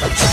Let's go.